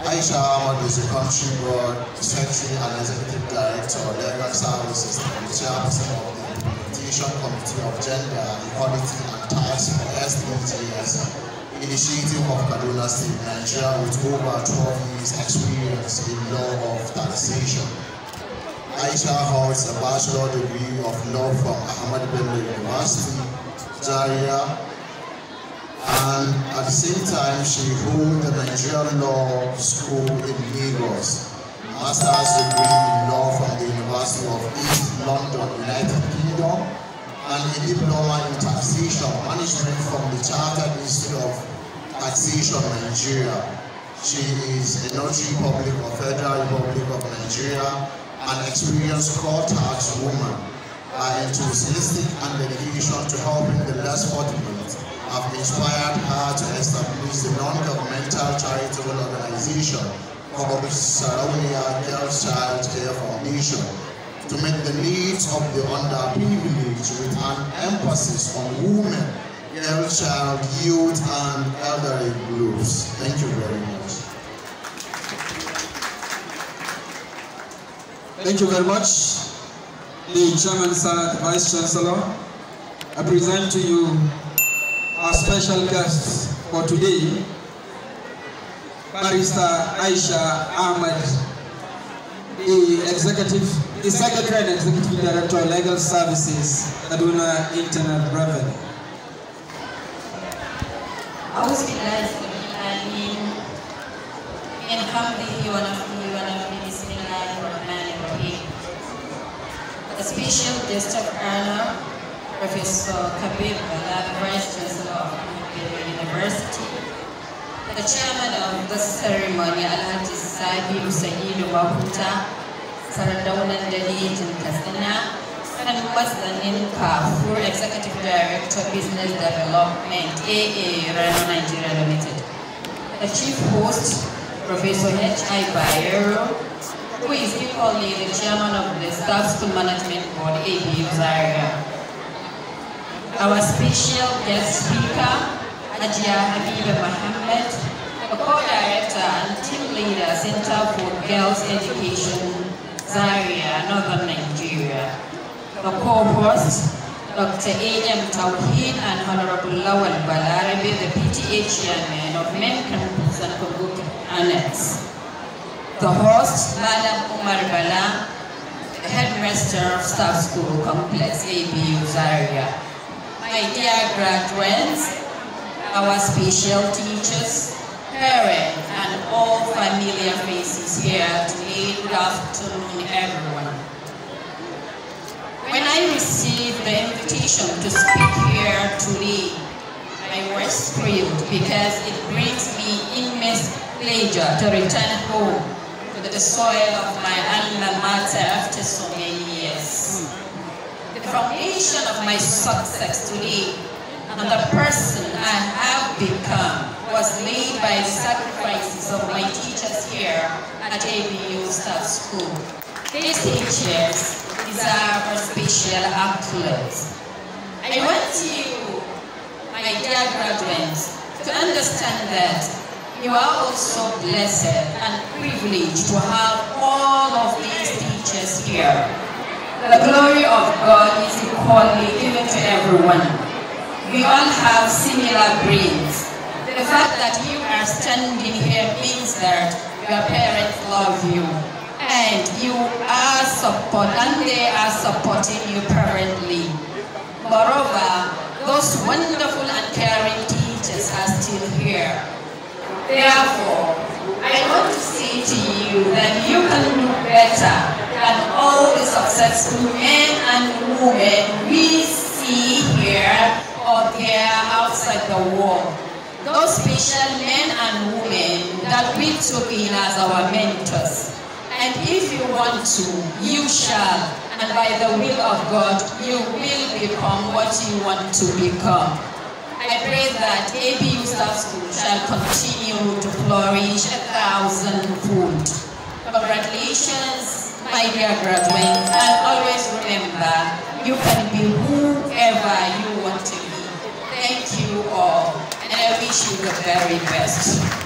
Aisha Ahmad is a country board secretary and executive director of legal services and chairperson of the implementation committee of gender equality and tax for SDGs initiative of Kaduna State, Nigeria with over 12 years experience in law of taxation. Aisha holds a bachelor degree of law from Ahmadu Bello University, Zaria, and at the same time she holds the Nigerian Law School in Lagos, master's degree in law from the University of East London, United Kingdom, and a diploma in taxation management from the Chartered Institute of Taxation, Nigeria. She is a notary public of Federal Republic of Nigeria, an experienced court tax woman, into holistic and dedication to helping the less fortunate have inspired her to establish the non-governmental charitable organization called Sarauniya Girls Child Care Foundation to meet the needs of the underprivileged with an emphasis on women, girl child, youth, and elderly groups. Thank you very much. Thank you very much. The Chairman, Sir, Vice Chancellor, I present to you special guests for today, Barrister Aisha Ahmed, the Executive, the Secretary and Executive Director of Legal Services, Kaduna Internal Revenue. A special guest of honor Professor Kabir Bala, Vice Chancellor of Ahmadu University, the chairman of the ceremony, Alhaji Sabi Usaidu Mahuta, Sardaunan Dalejin Katsina, and Mazanin Kafur, Executive Director, of Business Development, AA Rano Nigeria Limited. The chief host, Professor H.I. Bayero, who is equally the chairman of the Staff School Management Board, ABU Zaria. Our special guest speaker, Ajia Habiba Mohammed, a co-director and team leader, Center for Girls Education, Zaria, Northern Nigeria. The co-host, Dr. A.M. Tawheed and Honorable Lawal Balarabe, the PTA chairman of Main Campus and Annex. The host, Madam Umar Bala, headmaster of Staff School Complex, ABU Zaria. My dear graduates, our special teachers, parents, and all familiar faces here today, good afternoon, everyone. When I received the invitation to speak here today, I was thrilled because it brings me immense pleasure to return home to the soil of my alma mater after so many years. The foundation of my success today and the person I have become was made by the sacrifices of my teachers here at ABU Staff School. These teachers deserve a special accolades. I want you, my dear graduates, to understand that you are also blessed and privileged to have all of these teachers here. The glory of God is equally given to everyone. We all have similar brains. The fact that you are standing here means that your parents love you and you are support and they are supporting you currently. Moreover, those wonderful and caring teachers are still here. Therefore, I want to say to you that you can do better than the successful men and women we see here or there outside the world. Those special men and women that we took in as our mentors. And if you want to, you shall. And by the will of God, you will become what you want to become. I pray that ABU Staff School shall continue to flourish a thousandfold. Congratulations, my dear graduates, and always remember, you can be whoever you want to be. Thank you all, and I wish you the very best.